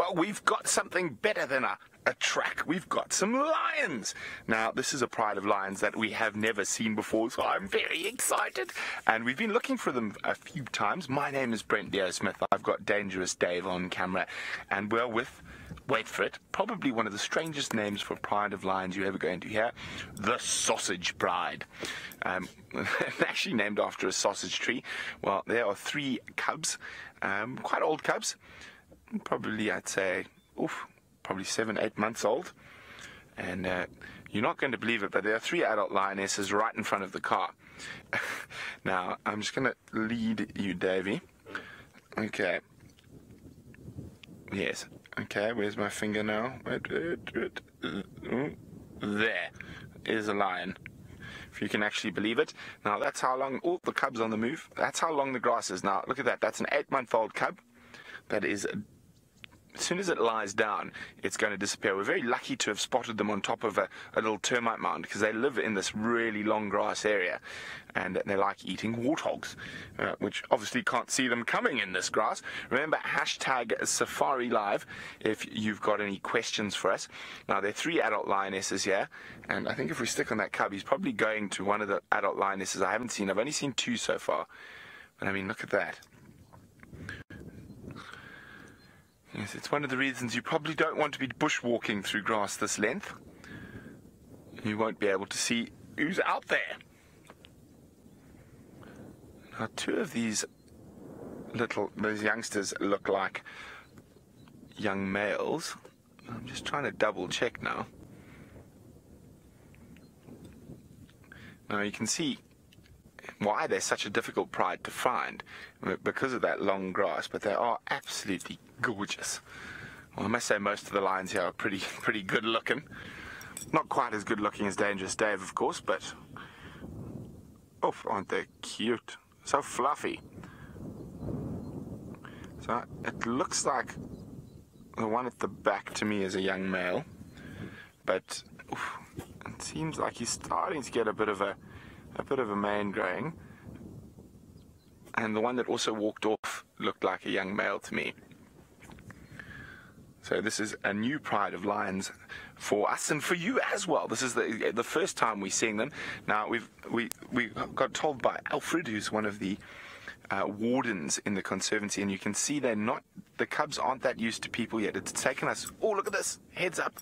Well, we've got something better than a, a track. We've got some lions. Now, this is a pride of lions that we have never seen before, so I'm very excited. And we've been looking for them a few times. My name is Brent Leo Smith. I've got Dangerous Dave on camera, and we're with wait for it, probably one of the strangest names for Pride of Lions you're ever going to hear, the Sausage Pride. Um, actually named after a sausage tree. Well, there are three cubs, um, quite old cubs, probably I'd say, oof, probably seven, eight months old. And uh, you're not going to believe it, but there are three adult lionesses right in front of the car. now, I'm just going to lead you, Davy. Okay. Yes, Okay, where's my finger now? There is a lion. If you can actually believe it. Now that's how long, all the cubs on the move. That's how long the grass is. Now look at that. That's an eight month old cub. That is as soon as it lies down, it's going to disappear. We're very lucky to have spotted them on top of a, a little termite mound because they live in this really long grass area and they like eating warthogs, uh, which obviously can't see them coming in this grass. Remember, hashtag Safari Live if you've got any questions for us. Now, there are three adult lionesses here, and I think if we stick on that cub, he's probably going to one of the adult lionesses I haven't seen. I've only seen two so far. But I mean, look at that. Yes, it's one of the reasons you probably don't want to be bushwalking through grass this length. You won't be able to see who's out there. Now, two of these little, those youngsters look like young males. I'm just trying to double check now. Now you can see why they're such a difficult pride to find because of that long grass, but they are absolutely gorgeous. Well, I must say most of the lions here are pretty pretty good looking. Not quite as good looking as Dangerous Dave, of course, but oh, aren't they cute? So fluffy. So it looks like the one at the back to me is a young male, but oof, it seems like he's starting to get a bit of a a bit of a mane growing. And the one that also walked off looked like a young male to me. So this is a new pride of lions for us and for you as well. This is the the first time we're seeing them. Now we've we we got told by Alfred, who's one of the uh, wardens in the conservancy, and you can see they're not the cubs aren't that used to people yet. It's taken us. Oh, look at this! Heads up.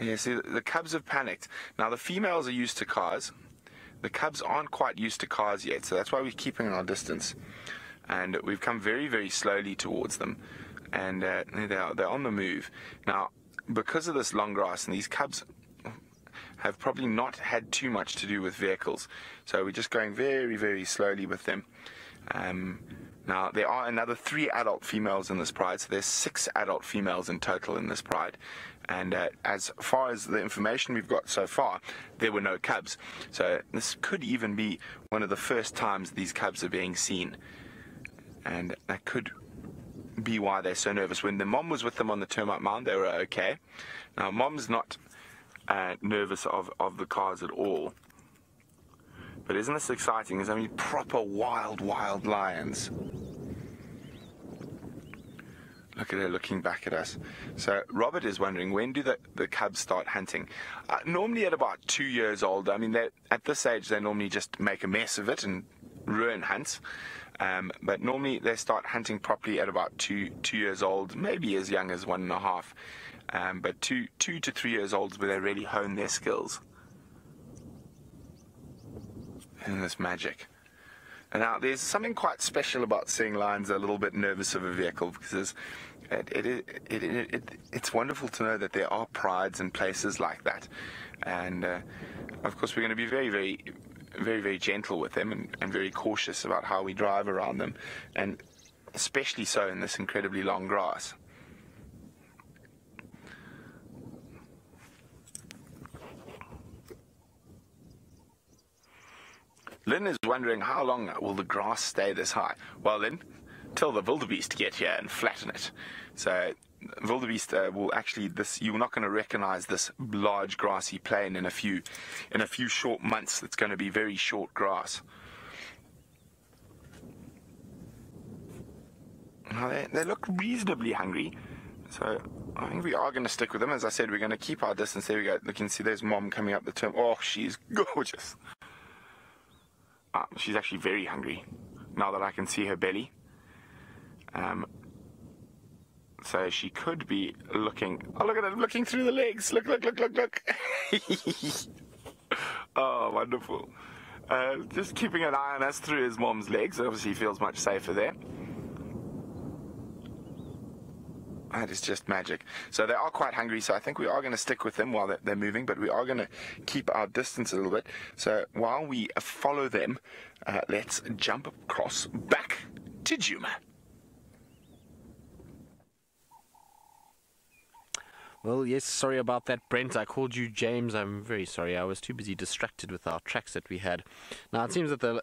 Yeah, see, the cubs have panicked. Now, the females are used to cars. The cubs aren't quite used to cars yet, so that's why we're keeping our distance. And we've come very, very slowly towards them. And uh, they're, they're on the move. Now, because of this long grass, and these cubs have probably not had too much to do with vehicles. So we're just going very, very slowly with them. Um, now, there are another three adult females in this pride, so there's six adult females in total in this pride. And uh, as far as the information we've got so far, there were no cubs. So this could even be one of the first times these cubs are being seen. And that could be why they're so nervous. When the mom was with them on the termite mound, they were okay. Now, mom's not uh, nervous of, of the cars at all. But isn't this exciting? There's mean proper wild, wild lions. Look at her looking back at us. So Robert is wondering when do the, the cubs start hunting? Uh, normally at about two years old. I mean, at this age they normally just make a mess of it and ruin hunts. Um, but normally they start hunting properly at about two two years old, maybe as young as one and a half. Um, but two two to three years old where they really hone their skills. And this magic. Now, there's something quite special about seeing lions a little bit nervous of a vehicle because it, it, it, it, it's wonderful to know that there are prides and places like that. And uh, of course, we're going to be very, very, very, very gentle with them and, and very cautious about how we drive around them, and especially so in this incredibly long grass. Lynn is wondering how long will the grass stay this high? Well, Lynn, till the wildebeest get here and flatten it. So wildebeest uh, will actually this you're not going to recognize this large grassy plain in a few in a few short months. It's going to be very short grass. Now they, they look reasonably hungry. So I think we are going to stick with them. As I said, we're going to keep our distance. There we go. You can see there's mom coming up the term. Oh, she's gorgeous. She's actually very hungry now that I can see her belly. Um, so she could be looking. Oh, look at her looking through the legs. Look, look, look, look, look. oh, wonderful. Uh, just keeping an eye on us through his mom's legs. Obviously, he feels much safer there. That is just magic. So they are quite hungry, so I think we are going to stick with them while they're, moving, but we are going to keep our distance a little bit. So while we follow them, uh, let's jump across back to Djuma. Well, yes, sorry about that, Brent. I called you James. I'm very sorry. I was too busy distracted with our tracks that we had. Now, it seems that the